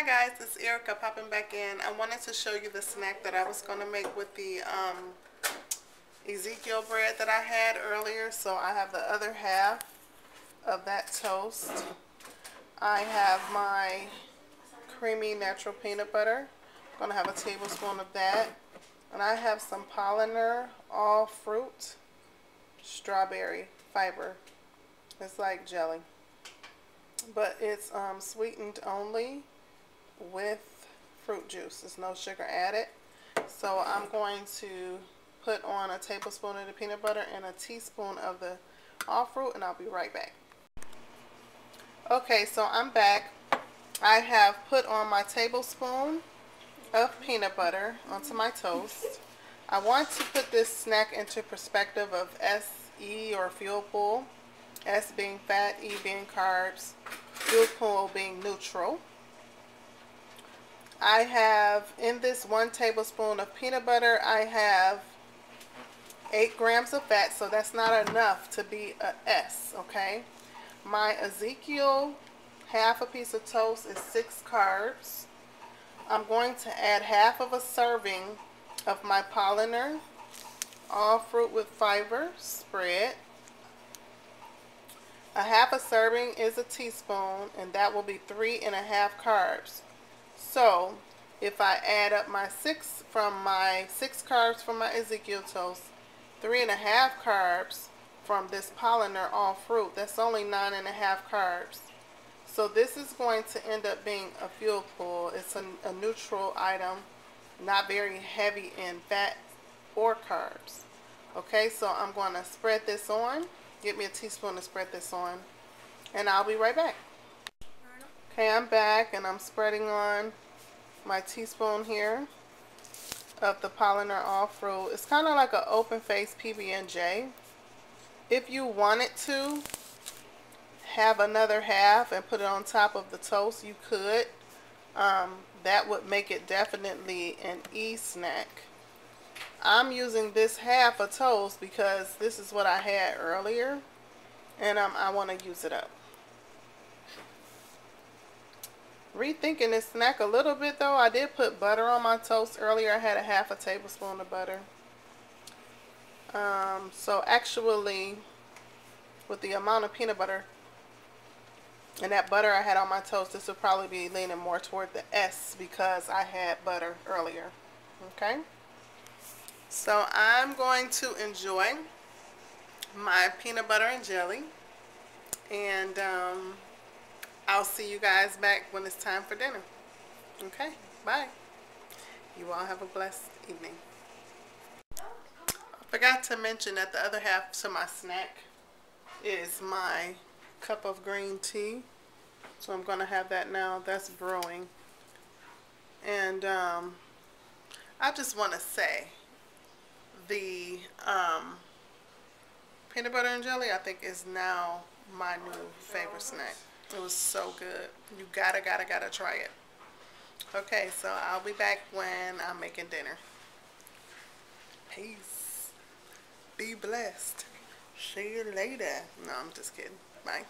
Hi guys, it's Erika popping back in. I wanted to show you the snack that I was going to make with the um, Ezekiel bread that I had earlier. So I have the other half of that toast. I have my creamy natural peanut butter. I'm going to have a tablespoon of that. And I have some Polaner all fruit strawberry fiber. It's like jelly. But it's um, sweetened only with fruit juice. There's no sugar added. So I'm going to put on a tablespoon of the peanut butter and a teaspoon of the all fruit and I'll be right back. Okay, so I'm back. I have put on my tablespoon of peanut butter onto my toast. I want to put this snack into perspective of SE or fuel pull. S being fat, E being carbs, fuel pull being neutral. I have in this one tablespoon of peanut butter, I have 8 grams of fat, so that's not enough to be a S, okay? My Ezekiel half a piece of toast is 6 carbs. I'm going to add half of a serving of my Polaner, all fruit with fiber spread. A half a serving is a teaspoon and that will be three and a half carbs. So if I add up my six from my six carbs from my Ezekiel toast, three and a half carbs from this Polaner all fruit, that's only nine and a half carbs. So this is going to end up being a fuel pull. It's a, a neutral item, not very heavy in fat or carbs. Okay, so I'm going to spread this on. Get me a teaspoon to spread this on. And I'll be right back. Okay, I'm back and I'm spreading on my teaspoon here of the Polaner All Fruit. It's kind of like an open face PB&J. If you wanted to have another half and put it on top of the toast, you could. Um, that would make it definitely an e-snack. I'm using this half of toast because this is what I had earlier and um, I want to use it up. Rethinking this snack a little bit though, I did put butter on my toast earlier. I had a half a tablespoon of butter. Um, so actually, with the amount of peanut butter and that butter I had on my toast, this would probably be leaning more toward the S because I had butter earlier. Okay? So I'm going to enjoy my peanut butter and jelly. And um, I'll see you guys back when it's time for dinner. Okay, bye. You all have a blessed evening. I forgot to mention that the other half to my snack is my cup of green tea. So I'm going to have that now. That's brewing. And um, I just want to say the um, peanut butter and jelly I think is now my new favorite snack. It was so good. You gotta, gotta, gotta try it. Okay, so I'll be back when I'm making dinner. Peace. Be blessed. See you later. No, I'm just kidding. Bye.